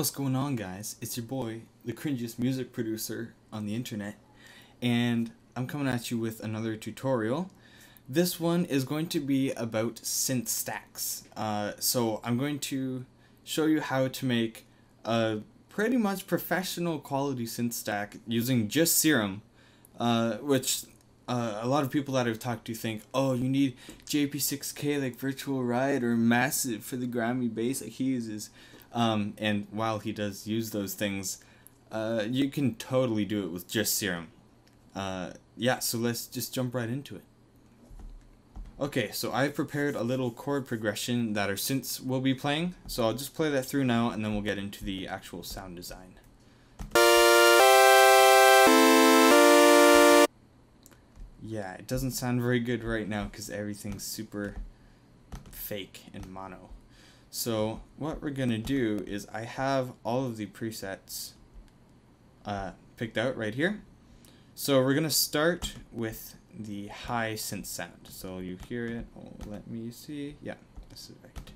What's going on, guys? It's your boy, the cringiest music producer on the internet, and I'm coming at you with another tutorial. This one is going to be about synth stacks. Uh, so I'm going to show you how to make a pretty much professional quality synth stack using just Serum, uh, which uh, a lot of people that I've talked to think, oh, you need JP6K like Virtual Riot or Massive for the Grammy bass like he uses. Um, and while he does use those things, uh, you can totally do it with just Serum. Uh, yeah, so let's just jump right into it. Okay, so I've prepared a little chord progression that our synths will be playing, so I'll just play that through now and then we'll get into the actual sound design. Yeah, it doesn't sound very good right now because everything's super fake and mono. So what we're going to do is I have all of the presets uh, picked out right here. So we're going to start with the high synth sound. So you hear it. Oh, let me see. Yeah, this is right.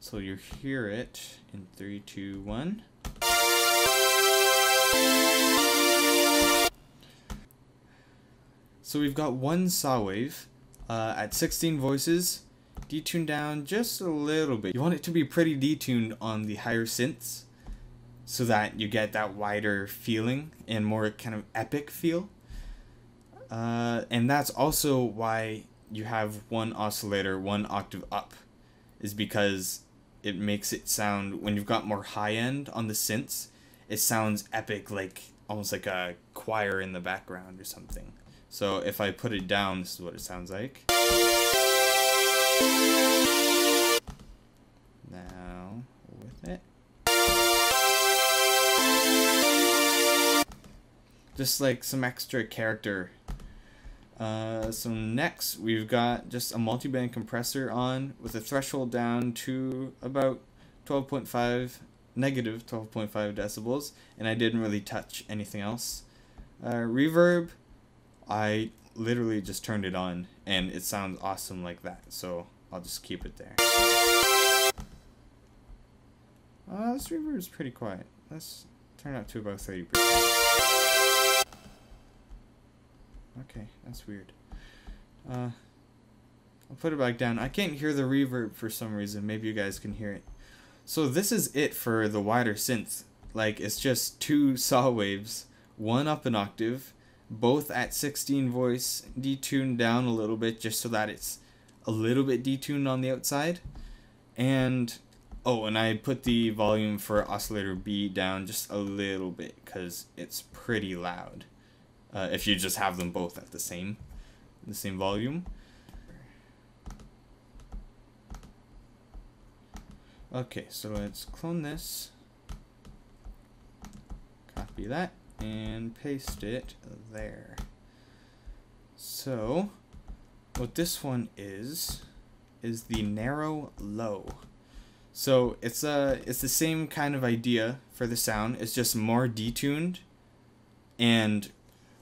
So you hear it in three, two, one. So we've got one saw wave uh, at 16 voices detuned down just a little bit. You want it to be pretty detuned on the higher synths so that you get that wider feeling and more kind of epic feel. Uh, and that's also why you have one oscillator one octave up is because it makes it sound when you've got more high end on the synths it sounds epic like almost like a choir in the background or something so if i put it down this is what it sounds like now with it. Just like some extra character. Uh, so next we've got just a multi-band compressor on with a threshold down to about 12.5 negative 12.5 decibels and I didn't really touch anything else. Uh, reverb I literally just turned it on and it sounds awesome like that. So I'll just keep it there. Uh, this reverb is pretty quiet. Let's turn up to about 30%. Okay, that's weird. Uh, I'll put it back down. I can't hear the reverb for some reason. Maybe you guys can hear it. So this is it for the wider synth. Like, it's just two saw waves, one up an octave, both at 16 voice, detuned down a little bit just so that it's a little bit detuned on the outside. And, oh, and I put the volume for oscillator B down just a little bit because it's pretty loud. Uh, if you just have them both at the same, the same volume. Okay, so let's clone this, copy that, and paste it there. So, what this one is, is the narrow low. So it's a it's the same kind of idea for the sound. It's just more detuned, and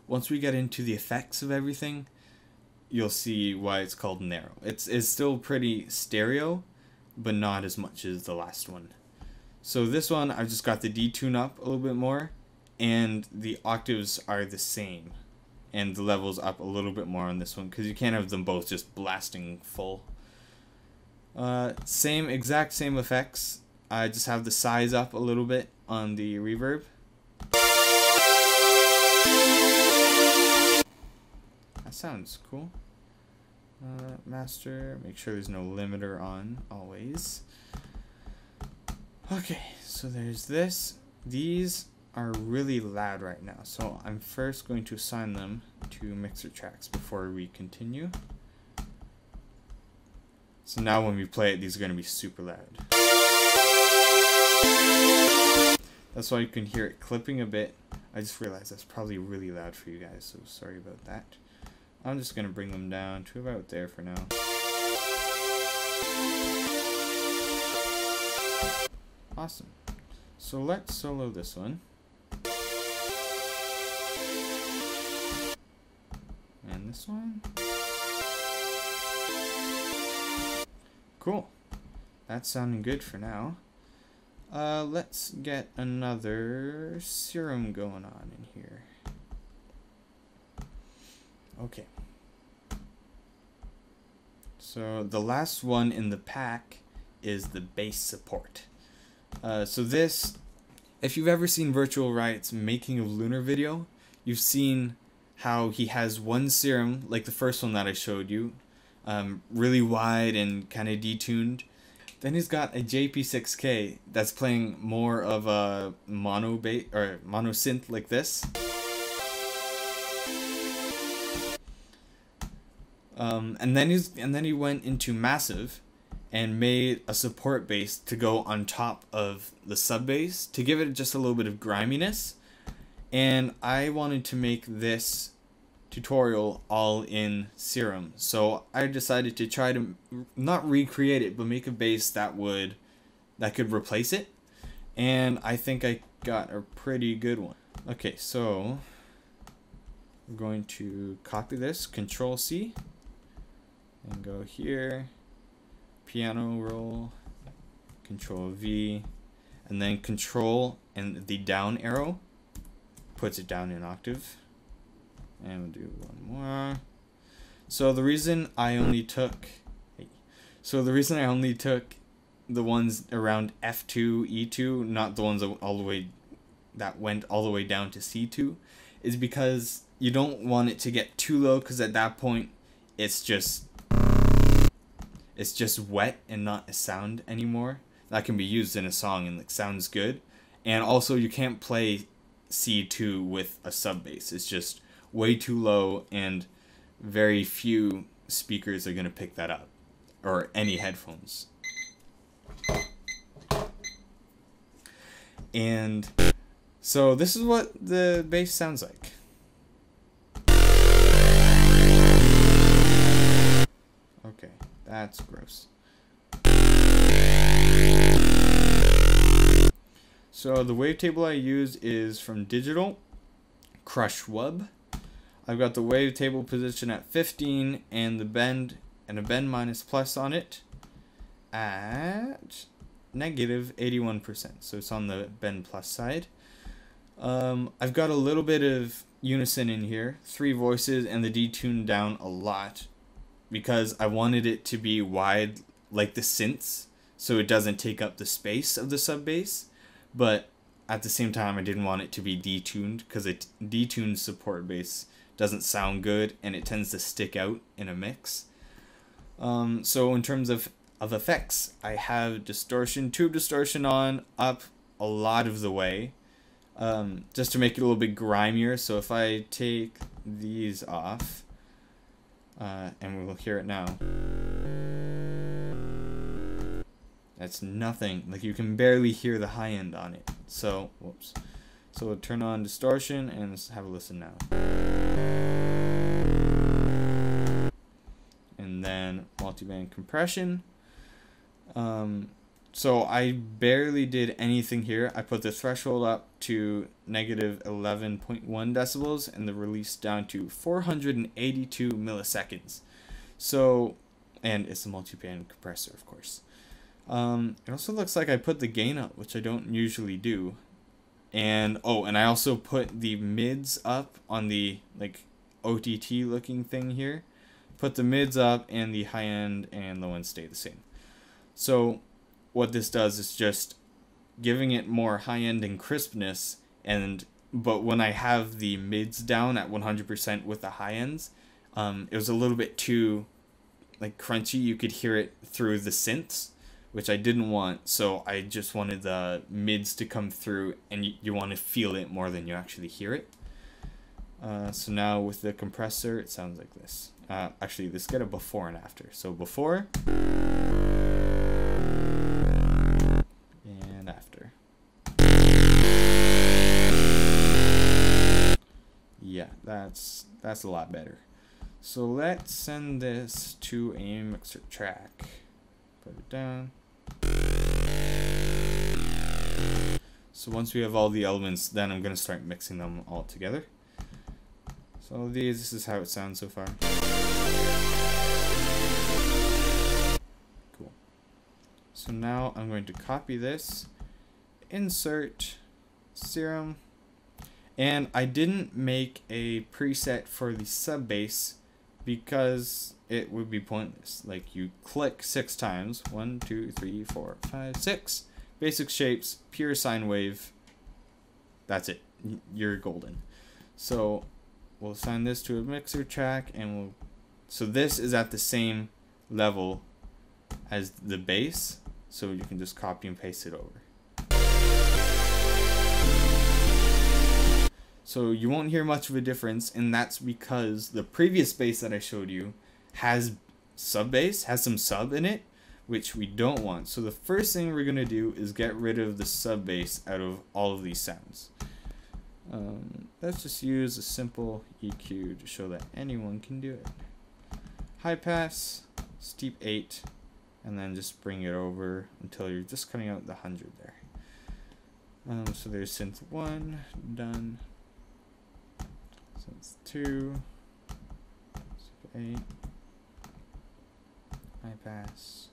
once we get into the effects of everything, you'll see why it's called narrow. It's it's still pretty stereo, but not as much as the last one. So this one I've just got the detune up a little bit more, and the octaves are the same and the levels up a little bit more on this one because you can't have them both just blasting full. Uh, same exact same effects. I just have the size up a little bit on the reverb. That sounds cool. Uh, master make sure there's no limiter on always. Okay so there's this. These are really loud right now. So I'm first going to assign them to mixer tracks before we continue. So now when we play it, these are going to be super loud. That's why you can hear it clipping a bit. I just realized that's probably really loud for you guys, so sorry about that. I'm just going to bring them down to about there for now. Awesome. So let's solo this one. One. Cool. That's sounding good for now. Uh, let's get another serum going on in here. Okay. So the last one in the pack is the bass support. Uh, so this, if you've ever seen Virtual Riot's making of Lunar video, you've seen how he has one serum, like the first one that I showed you, um, really wide and kind of detuned. Then he's got a JP6K that's playing more of a mono bass or mono synth like this. Um, and then he's and then he went into massive and made a support bass to go on top of the sub bass to give it just a little bit of griminess. And I wanted to make this tutorial all in Serum. So I decided to try to not recreate it, but make a bass that would that could replace it. And I think I got a pretty good one. Okay, so I'm going to copy this, Control C, and go here, piano roll, Control V, and then Control and the down arrow puts it down in octave. And we'll do one more. So the reason I only took, so the reason I only took the ones around F2, E2, not the ones all the way that went all the way down to C2, is because you don't want it to get too low because at that point it's just it's just wet and not a sound anymore that can be used in a song and like sounds good and also you can't play C2 with a sub bass it's just way too low and very few speakers are going to pick that up or any headphones. And so this is what the bass sounds like. Okay, that's gross. So the wavetable I use is from Digital, Crush Wub. I've got the wavetable position at 15 and the bend and a bend minus plus on it at negative 81%. So it's on the bend plus side. Um, I've got a little bit of unison in here, three voices, and the detuned down a lot because I wanted it to be wide like the synths so it doesn't take up the space of the sub bass. But at the same time, I didn't want it to be detuned because it detuned support bass doesn't sound good and it tends to stick out in a mix. Um, so in terms of, of effects, I have distortion, tube distortion on up a lot of the way um, just to make it a little bit grimier. So if I take these off, uh, and we'll hear it now. That's nothing. Like you can barely hear the high end on it. So, whoops. So we'll turn on distortion and let's have a listen now. And then multiband compression. Um, so I barely did anything here. I put the threshold up to negative 11.1 decibels and the release down to 482 milliseconds. So, and it's a multiband compressor, of course. Um, it also looks like I put the gain up, which I don't usually do. And oh and i also put the mids up on the like ott looking thing here. Put the mids up and the high end and low end stay the same. So what this does is just giving it more high end and crispness and but when i have the mids down at 100% with the high ends um, it was a little bit too like crunchy. You could hear it through the synths which I didn't want. So I just wanted the mids to come through and you, you want to feel it more than you actually hear it. Uh, so now with the compressor, it sounds like this. Uh, actually, let's get a before and after. So before and after. Yeah, that's that's a lot better. So let's send this to a mixer track. Put it down. So once we have all the elements, then I'm going to start mixing them all together. So these, this is how it sounds so far. Cool. So now I'm going to copy this insert serum. And I didn't make a preset for the sub bass because it would be pointless. Like you click six times, one, two, three, four, five, six. Basic shapes, pure sine wave. That's it. You're golden. So we'll assign this to a mixer track and we'll so this is at the same level as the bass so you can just copy and paste it over so you won't hear much of a difference and that's because the previous bass that I showed you has sub bass has some sub in it which we don't want so the first thing we're gonna do is get rid of the sub bass out of all of these sounds um, let's just use a simple EQ to show that anyone can do it. High pass, steep 8, and then just bring it over until you're just cutting out the 100 there. Um, so there's synth 1, done. Synth 2, steep 8, high pass,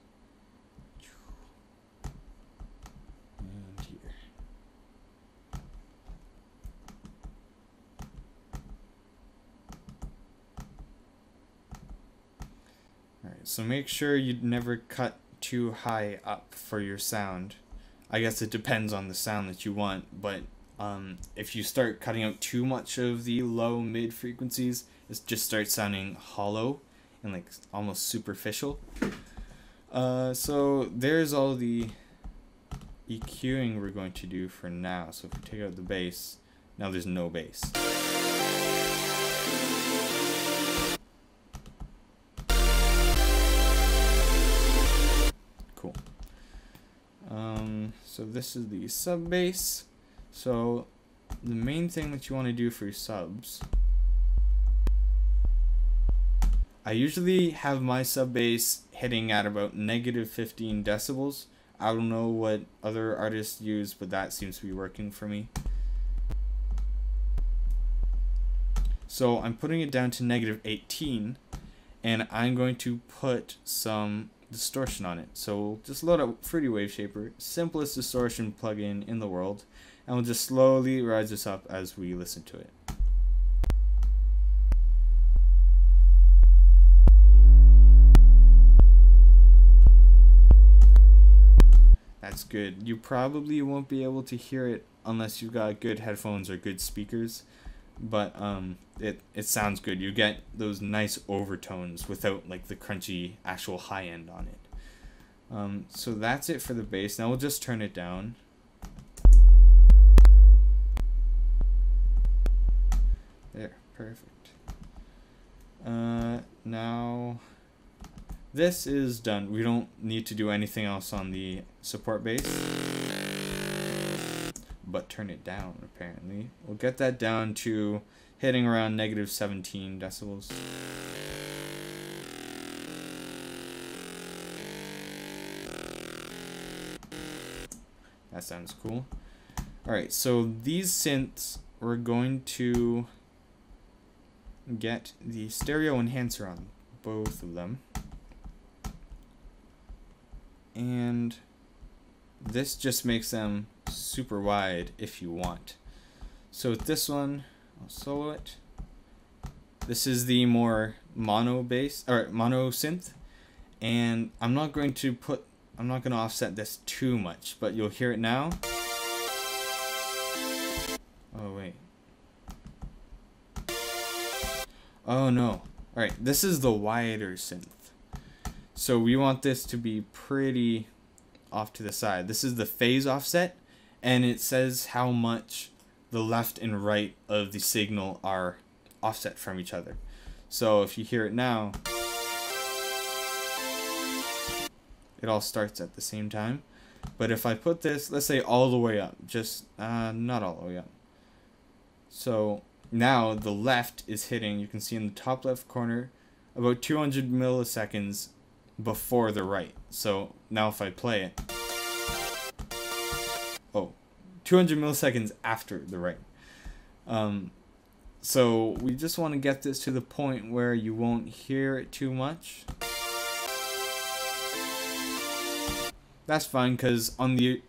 So make sure you never cut too high up for your sound. I guess it depends on the sound that you want, but um, if you start cutting out too much of the low mid frequencies, it just starts sounding hollow and like almost superficial. Uh, so there's all the EQing we're going to do for now. So if we take out the bass, now there's no bass. This is the sub bass. So the main thing that you want to do for your subs I usually have my sub bass hitting at about negative 15 decibels. I don't know what other artists use, but that seems to be working for me. So I'm putting it down to negative 18 and I'm going to put some distortion on it. So we'll just load up Fruity Wave Shaper, simplest distortion plugin in the world, and we'll just slowly rise this up as we listen to it. That's good. You probably won't be able to hear it unless you've got good headphones or good speakers but um, it it sounds good. You get those nice overtones without like the crunchy actual high end on it. Um, so that's it for the bass. Now we'll just turn it down. There, perfect. Uh, now this is done. We don't need to do anything else on the support bass but turn it down apparently. We'll get that down to hitting around negative 17 decibels. That sounds cool. Alright, so these synths, we're going to get the stereo enhancer on both of them. And this just makes them super wide if you want. So with this one, I'll solo it. This is the more mono bass or mono synth, and I'm not going to put I'm not going to offset this too much, but you'll hear it now. Oh wait. Oh no. Alright, this is the wider synth. So we want this to be pretty off to the side. This is the phase offset, and it says how much the left and right of the signal are offset from each other. So if you hear it now, it all starts at the same time. But if I put this, let's say all the way up, just uh, not all the way up. So now the left is hitting, you can see in the top left corner, about 200 milliseconds before the right. So now if I play it, 200 milliseconds after the right. Um, so we just want to get this to the point where you won't hear it too much. That's fine because on the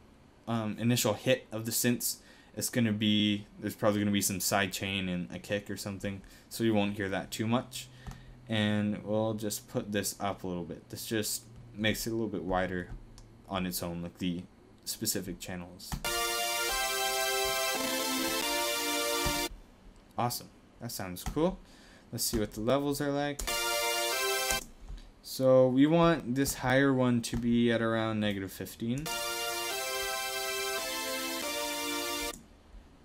um, initial hit of the synths, it's gonna be there's probably gonna be some side chain and a kick or something, so you won't hear that too much. And we'll just put this up a little bit. This just makes it a little bit wider on its own, like the specific channels. Awesome. That sounds cool. Let's see what the levels are like. So we want this higher one to be at around negative 15.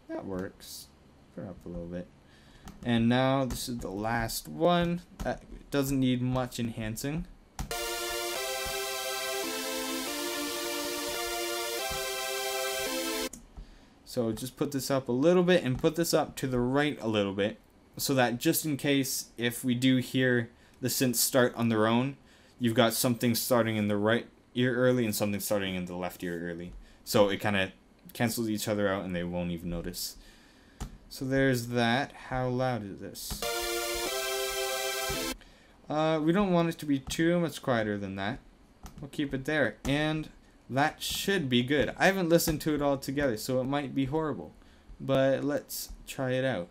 That works. Put up a little bit. And now this is the last one. That doesn't need much enhancing. So just put this up a little bit and put this up to the right a little bit so that just in case if we do hear the synths start on their own, you've got something starting in the right ear early and something starting in the left ear early. So it kind of cancels each other out and they won't even notice. So there's that. How loud is this? Uh, we don't want it to be too much quieter than that. We'll keep it there. And that should be good. I haven't listened to it all together, so it might be horrible. But let's try it out.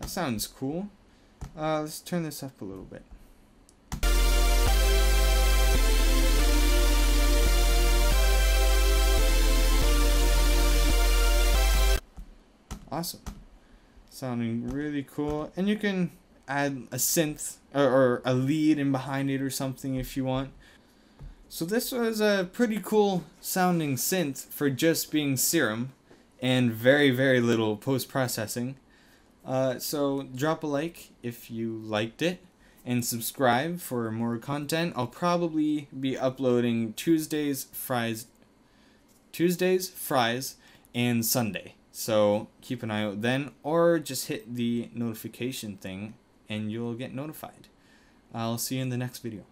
That sounds cool. Uh, let's turn this up a little bit. Awesome. Sounding really cool. And you can add a synth or, or a lead in behind it or something if you want. So this was a pretty cool sounding synth for just being Serum and very very little post processing. Uh, so drop a like if you liked it and subscribe for more content. I'll probably be uploading Tuesdays, fries, Tuesdays, fries, and Sunday. So keep an eye out then, or just hit the notification thing and you'll get notified. I'll see you in the next video.